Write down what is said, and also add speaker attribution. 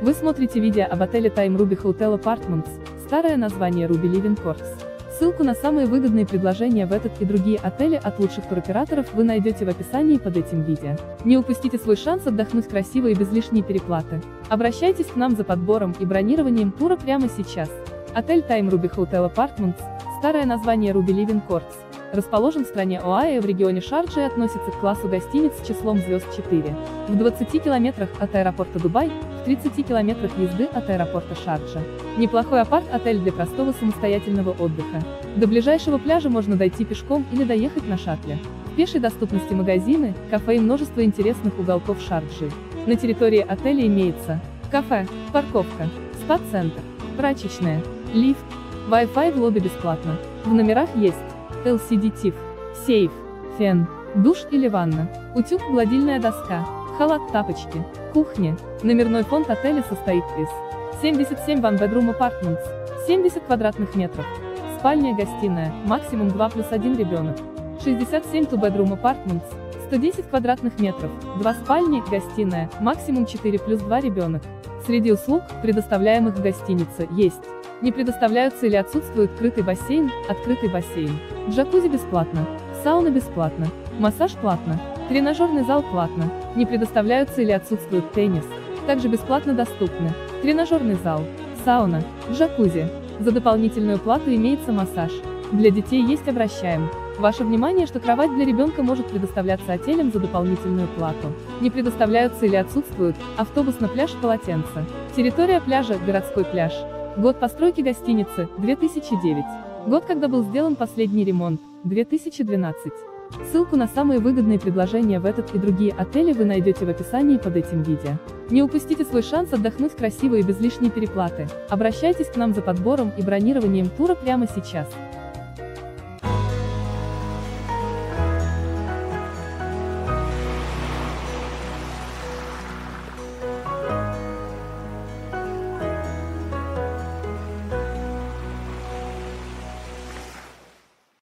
Speaker 1: Вы смотрите видео об отеле Time Ruby Hotel Apartments, старое название Ruby Living Courts. Ссылку на самые выгодные предложения в этот и другие отели от лучших туроператоров вы найдете в описании под этим видео. Не упустите свой шанс отдохнуть красиво и без лишней переплаты. Обращайтесь к нам за подбором и бронированием тура прямо сейчас. Отель Time Ruby Hotel Apartments, старое название Ruby Living Courts, расположен в стране Оайо в регионе Шарджа и относится к классу гостиниц с числом звезд 4. В 20 километрах от аэропорта Дубай, в 30 километрах езды от аэропорта Шарджа. Неплохой апарт-отель для простого самостоятельного отдыха. До ближайшего пляжа можно дойти пешком или доехать на шаттле. В пешей доступности магазины, кафе и множество интересных уголков Шарджи. На территории отеля имеется кафе, парковка, спа-центр, прачечная, лифт, Wi-Fi в лобби бесплатно. В номерах есть LCD TIFF, сейф, фен, душ или ванна, утюг, гладильная доска, халат, тапочки, кухня. Номерной фонд отеля состоит из 77 One Bedroom Apartments, 70 квадратных метров, спальня, гостиная, максимум 2 плюс 1 ребенок, 67 Two Bedroom Apartments, 110 квадратных метров, 2 спальни, гостиная, максимум 4 плюс 2 ребенок. Среди услуг, предоставляемых в гостинице, есть не предоставляются или отсутствует крытый бассейн, открытый бассейн. Джакузи бесплатно. Сауна бесплатно. Массаж платно. Тренажерный зал платно. Не предоставляются или отсутствует теннис. Также бесплатно доступны. Тренажерный зал. Сауна. Джакузи. За дополнительную плату имеется массаж. Для детей есть обращаем. Ваше внимание, что кровать для ребенка может предоставляться отелем за дополнительную плату. Не предоставляются или отсутствуют автобус на пляж полотенца. Территория пляжа – городской пляж. Год постройки гостиницы – 2009. Год, когда был сделан последний ремонт – 2012. Ссылку на самые выгодные предложения в этот и другие отели вы найдете в описании под этим видео. Не упустите свой шанс отдохнуть красиво и без лишней переплаты. Обращайтесь к нам за подбором и бронированием тура прямо сейчас.